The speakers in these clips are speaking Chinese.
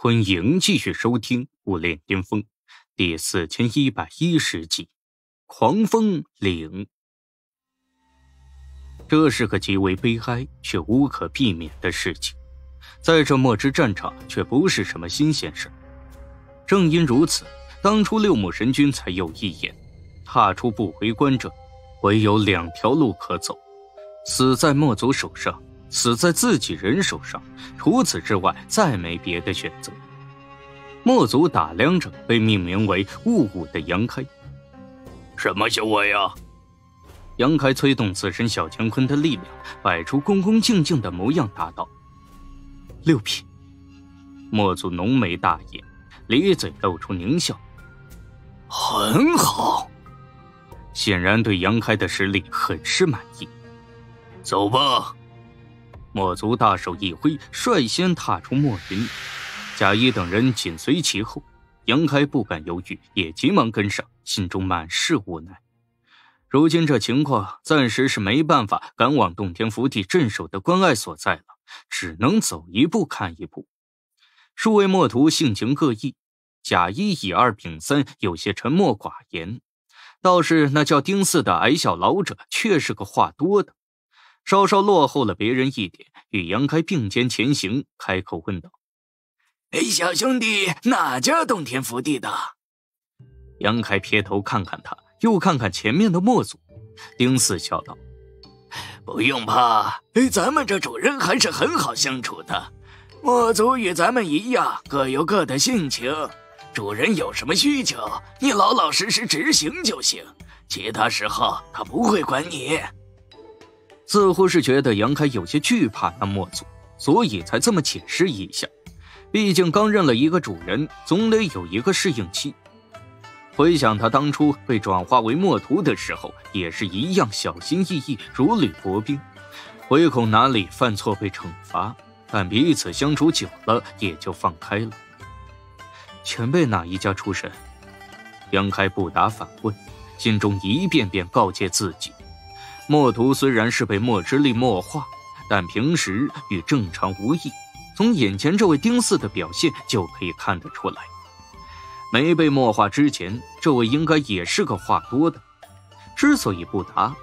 欢迎继续收听《武炼巅峰》第四千一百一十集《狂风岭》。这是个极为悲哀却无可避免的事情，在这墨之战场却不是什么新鲜事。正因如此，当初六目神君才有一言：踏出不回关者，唯有两条路可走，死在墨族手上。死在自己人手上，除此之外再没别的选择。墨族打量着被命名为雾雾的杨开，什么修为啊？杨开催动自身小乾坤的力量，摆出恭恭敬敬的模样，答道：“六品。”墨族浓眉大眼，咧嘴露出狞笑，很好，显然对杨开的实力很是满意。走吧。墨族大手一挥，率先踏出墨云，贾谊等人紧随其后。杨开不敢犹豫，也急忙跟上，心中满是无奈。如今这情况，暂时是没办法赶往洞天福地镇守的关隘所在了，只能走一步看一步。数位墨徒性情各异，贾谊以二丙三，有些沉默寡言；倒是那叫丁四的矮小老者，却是个话多的。稍稍落后了别人一点，与杨开并肩前行，开口问道：“哎，小兄弟，哪家洞天福地的？”杨开撇头看看他，又看看前面的墨祖，丁四笑道：“不用怕，咱们这主人还是很好相处的。墨族与咱们一样，各有各的性情。主人有什么需求，你老老实实执行就行，其他时候他不会管你。”似乎是觉得杨开有些惧怕那墨族，所以才这么解释一下。毕竟刚认了一个主人，总得有一个适应期。回想他当初被转化为墨徒的时候，也是一样小心翼翼，如履薄冰，唯恐哪里犯错被惩罚。但彼此相处久了，也就放开了。前辈哪一家出身？杨开不答反问，心中一遍遍告诫自己。墨图虽然是被墨之力墨化，但平时与正常无异。从眼前这位丁四的表现就可以看得出来，没被墨化之前，这位应该也是个话多的。之所以不答，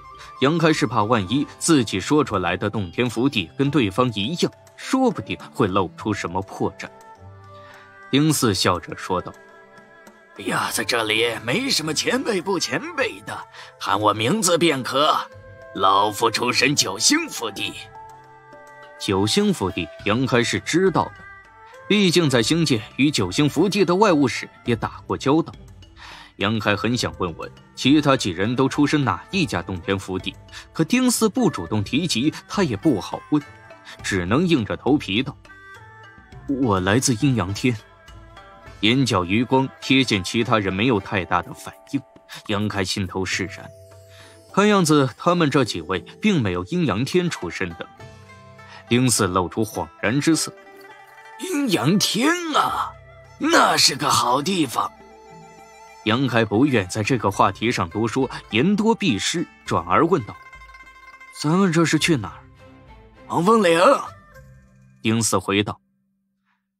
杨开是怕万一自己说出来的洞天福地跟对方一样，说不定会露出什么破绽。丁四笑着说道：“哎呀，在这里没什么前辈不前辈的，喊我名字便可。”老夫出身九星福地，九星福地杨开是知道的，毕竟在星界与九星福地的外务使也打过交道。杨开很想问问其他几人都出身哪一家洞天福地，可丁四不主动提及，他也不好问，只能硬着头皮道：“我来自阴阳天。”眼角余光瞥见其他人没有太大的反应，杨开心头释然。看样子，他们这几位并没有阴阳天出身的。丁四露出恍然之色：“阴阳天啊，那是个好地方。”杨凯不愿在这个话题上多说，言多必失，转而问道：“咱们这是去哪儿？”“狂风岭。”丁四回道：“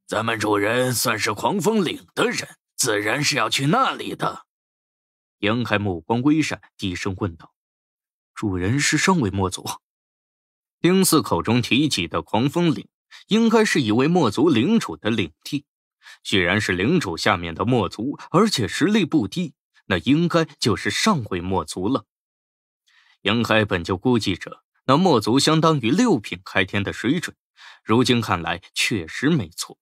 咱们主人算是狂风岭的人，自然是要去那里的。”杨凯目光微闪，低声问道。主人是上位墨族，丁四口中提起的狂风岭，应该是一位墨族领主的领地。既然是领主下面的墨族，而且实力不低，那应该就是上位墨族了。杨开本就估计着，那墨族相当于六品开天的水准，如今看来确实没错。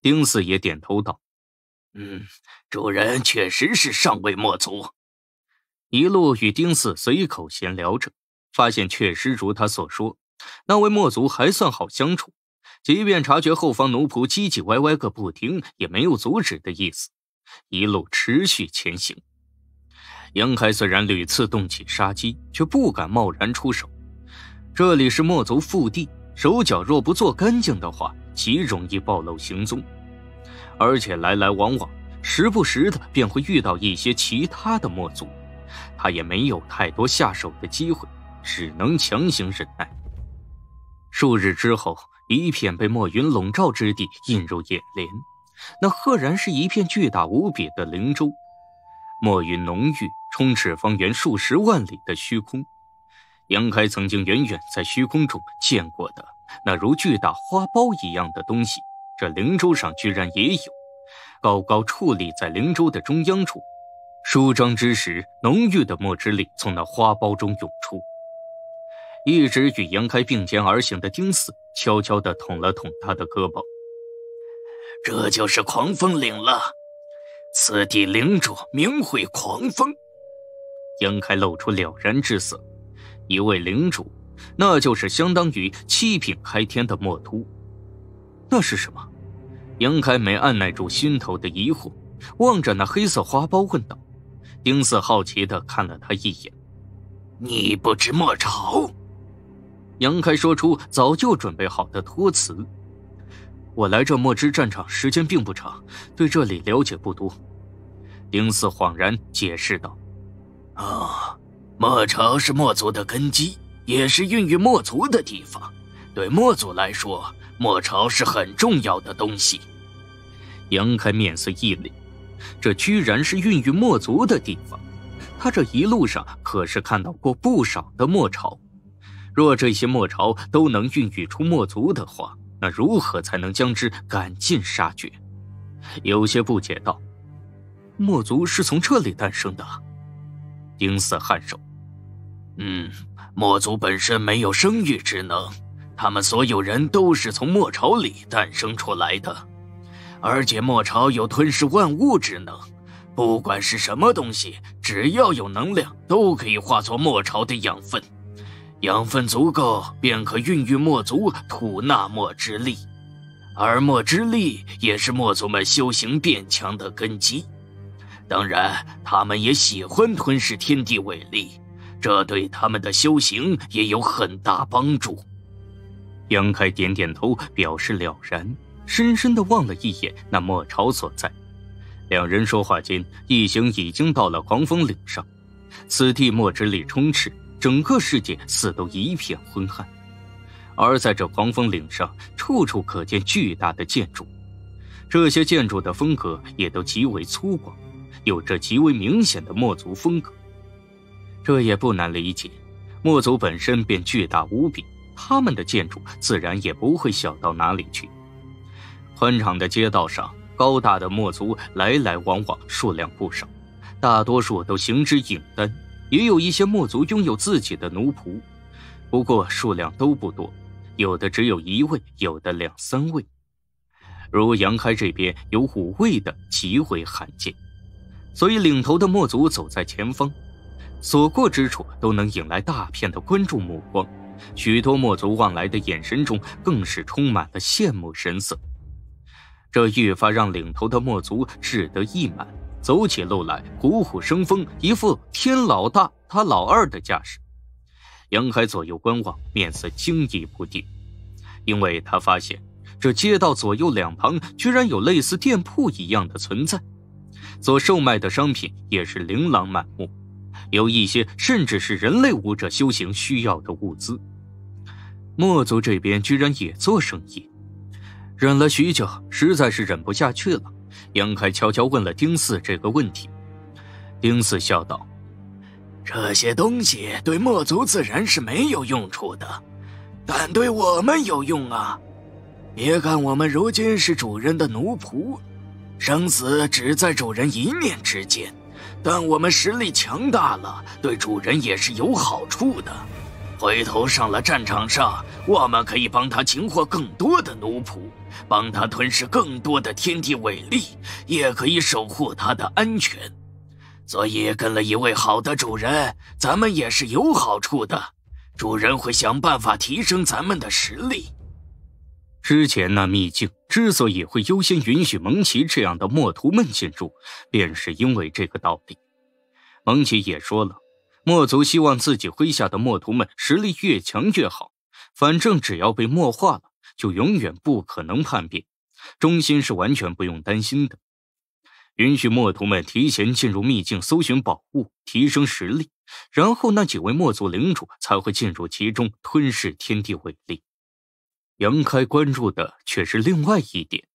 丁四也点头道：“嗯，主人确实是上位墨族。”一路与丁四随口闲聊着，发现确实如他所说，那位墨族还算好相处。即便察觉后方奴仆唧唧歪歪个不停，也没有阻止的意思。一路持续前行。杨开虽然屡次动起杀机，却不敢贸然出手。这里是墨族腹地，手脚若不做干净的话，极容易暴露行踪。而且来来往往，时不时的便会遇到一些其他的墨族。他也没有太多下手的机会，只能强行忍耐。数日之后，一片被墨云笼罩之地映入眼帘，那赫然是一片巨大无比的灵州，墨云浓郁，充斥方圆数十万里的虚空。杨开曾经远远在虚空中见过的那如巨大花苞一样的东西，这灵州上居然也有，高高矗立在灵州的中央处。舒张之时，浓郁的墨之力从那花苞中涌出。一直与杨开并肩而行的丁四悄悄地捅了捅他的胳膊：“这就是狂风岭了，此地灵主名讳狂风。”杨开露出了然之色。一位领主，那就是相当于七品开天的墨都。那是什么？杨开没按耐住心头的疑惑，望着那黑色花苞问道。丁四好奇的看了他一眼：“你不知莫愁？”杨开说出早就准备好的托词：“我来这墨之战场时间并不长，对这里了解不多。”丁四恍然解释道：“啊。”墨朝是墨族的根基，也是孕育墨族的地方。对墨族来说，墨朝是很重要的东西。杨开面色一凛，这居然是孕育墨族的地方。他这一路上可是看到过不少的墨巢。若这些墨巢都能孕育出墨族的话，那如何才能将之赶尽杀绝？有些不解道：“墨族是从这里诞生的？”丁四颔首，嗯，墨族本身没有生育之能，他们所有人都是从墨巢里诞生出来的，而且墨巢有吞噬万物之能，不管是什么东西，只要有能量，都可以化作墨巢的养分，养分足够，便可孕育墨族吐纳墨之力，而墨之力也是墨族们修行变强的根基。当然，他们也喜欢吞噬天地伟力，这对他们的修行也有很大帮助。杨开点点头，表示了然，深深的望了一眼那墨巢所在。两人说话间，一行已经到了狂风岭上。此地墨之力充斥，整个世界似都一片昏暗。而在这狂风岭上，处处可见巨大的建筑，这些建筑的风格也都极为粗犷。有着极为明显的墨族风格，这也不难理解。墨族本身便巨大无比，他们的建筑自然也不会小到哪里去。宽敞的街道上，高大的墨族来来往往，数量不少，大多数都行之影单。也有一些墨族拥有自己的奴仆，不过数量都不多，有的只有一位，有的两三位。如杨开这边有五位的，极为罕见。所以，领头的墨族走在前方，所过之处都能引来大片的关注目光。许多墨族望来的眼神中，更是充满了羡慕神色。这愈发让领头的墨族志得意满，走起路来虎虎生风，一副天老大他老二的架势。杨开左右观望，面色惊疑不定，因为他发现这街道左右两旁居然有类似店铺一样的存在。所售卖的商品也是琳琅满目，有一些甚至是人类武者修行需要的物资。墨族这边居然也做生意，忍了许久，实在是忍不下去了。杨开悄悄问了丁四这个问题，丁四笑道：“这些东西对墨族自然是没有用处的，但对我们有用啊！别看我们如今是主人的奴仆。”生死只在主人一念之间，但我们实力强大了，对主人也是有好处的。回头上了战场上，我们可以帮他擒获更多的奴仆，帮他吞噬更多的天地伟力，也可以守护他的安全。所以跟了一位好的主人，咱们也是有好处的。主人会想办法提升咱们的实力。之前那秘境之所以会优先允许蒙奇这样的墨徒们进入，便是因为这个道理。蒙奇也说了，墨族希望自己麾下的墨徒们实力越强越好，反正只要被墨化了，就永远不可能叛变，忠心是完全不用担心的。允许墨徒们提前进入秘境搜寻宝物，提升实力，然后那几位墨族领主才会进入其中吞噬天地伟力。杨开关注的却是另外一点。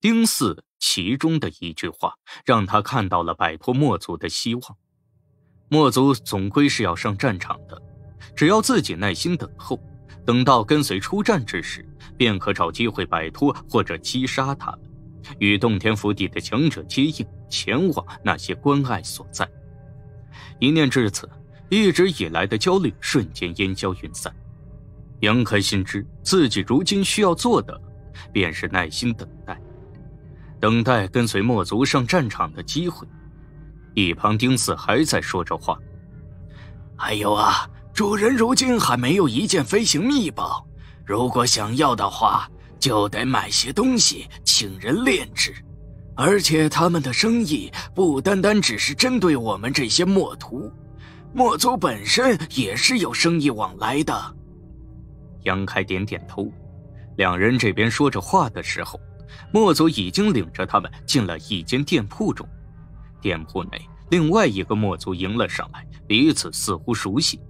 丁四其中的一句话，让他看到了摆脱墨族的希望。墨族总归是要上战场的，只要自己耐心等候，等到跟随出战之时，便可找机会摆脱或者击杀他们，与洞天府邸的强者接应，前往那些关隘所在。一念至此，一直以来的焦虑瞬间烟消云散。杨开心知自己如今需要做的，便是耐心等待。等待跟随墨族上战场的机会。一旁丁四还在说着话。还有啊，主人如今还没有一件飞行秘宝，如果想要的话，就得买些东西请人炼制。而且他们的生意不单单只是针对我们这些墨徒，墨族本身也是有生意往来的。杨开点点头。两人这边说着话的时候。墨族已经领着他们进了一间店铺中，店铺内另外一个墨族迎了上来，彼此似乎熟悉，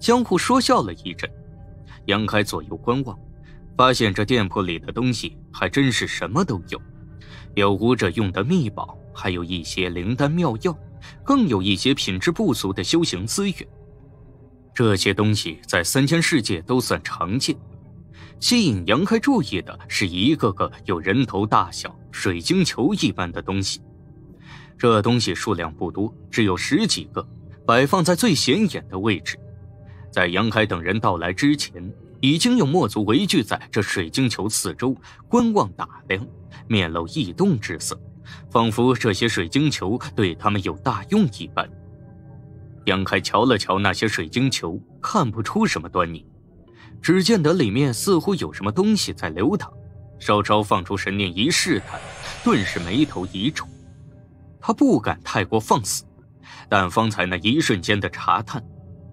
相互说笑了一阵。杨开左右观望，发现这店铺里的东西还真是什么都有，有武者用的秘宝，还有一些灵丹妙药，更有一些品质不俗的修行资源。这些东西在三千世界都算常见。吸引杨开注意的是一个个有人头大小、水晶球一般的东西。这东西数量不多，只有十几个，摆放在最显眼的位置。在杨开等人到来之前，已经有墨族围聚在这水晶球四周观望打量，面露异动之色，仿佛这些水晶球对他们有大用一般。杨开瞧了瞧那些水晶球，看不出什么端倪。只见得里面似乎有什么东西在流淌，稍稍放出神念一试探，顿时眉头一皱。他不敢太过放肆，但方才那一瞬间的查探，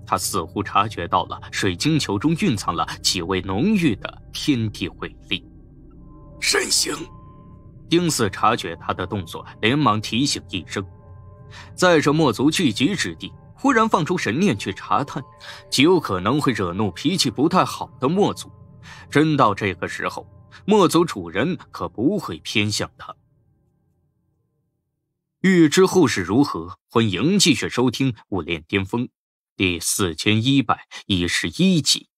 他似乎察觉到了水晶球中蕴藏了极为浓郁的天地伟力。慎行！丁四察觉他的动作，连忙提醒一声。在这墨族聚集之地。忽然放出神念去查探，极有可能会惹怒脾气不太好的墨族。真到这个时候，墨族主人可不会偏向他。欲知后事如何，欢迎继续收听《武炼巅峰》第四千一百一十一集。